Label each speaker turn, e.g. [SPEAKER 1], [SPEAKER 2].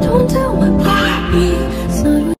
[SPEAKER 1] Don't tell my body.